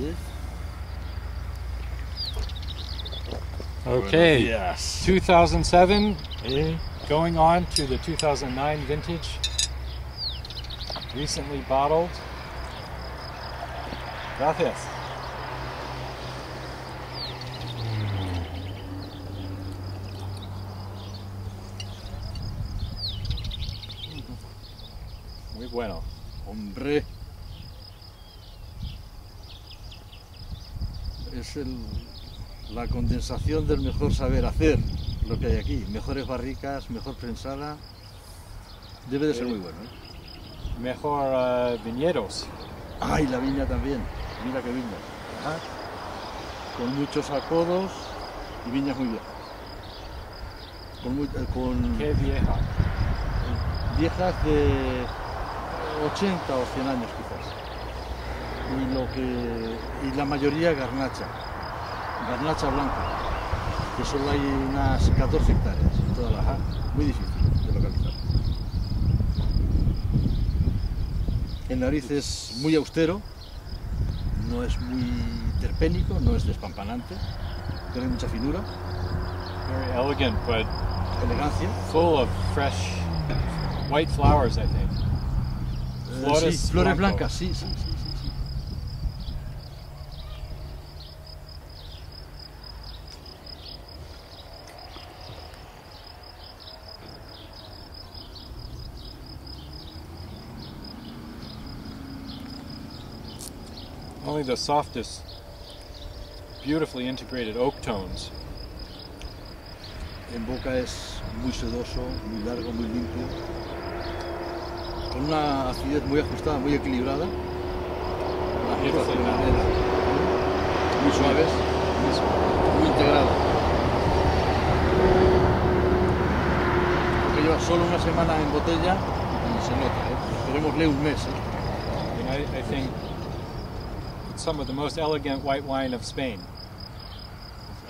Yes. Okay, Yes. 2007 Eh, going on to the 2009 vintage. Recently bottled. Gracias. Muy bueno. Hombre. Es el- la condensación del mejor saber hacer, lo que hay aquí. Mejores barricas, mejor prensada. Debe de ser muy bueno. ¿eh? Mejor uh, viñedos. Ay, la viña también. Mira qué viña. Ajá. Con muchos acodos y viñas muy viejas. Con, muy- eh, con Qué vieja. viejas de 80 o 100 años quizás. Y, lo que, y la mayoría garnacha, garnacha blanca, que solo hay unas 14 hectáreas en toda la muy difícil de localizar. El nariz es muy austero, no es muy terpénico, no es despampanante, tiene mucha finura, Very elegant, but elegancia. full of fresh white flowers, I think. Eh, Flores sí, flores blancas, sí, sí, sí, sí, sí. Only the softest, beautifully integrated oak tones. En boca es muy sedoso, muy largo, muy limpio, con una acidez muy ajustada, muy equilibrada. Las notas muy suaves, muy integradas. Porque lleva solo una semana en botella y se nota, ¿eh? esperémosle un mes. ¿eh? I, I think some of the most elegant white wine of Spain.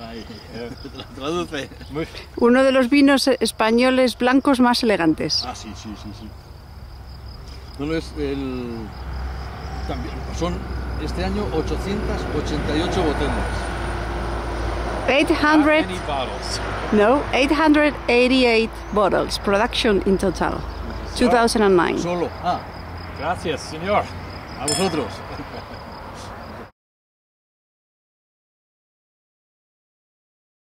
Eh. Uno de los vinos españoles blancos más elegantes. Ah, sí, sí, sí, sí. No, no es el. También son este año 888 botellas. 800, How many bottles? no, 888 bottles production in total. 2009. Solo. Ah, Gracias, señor. a vosotros.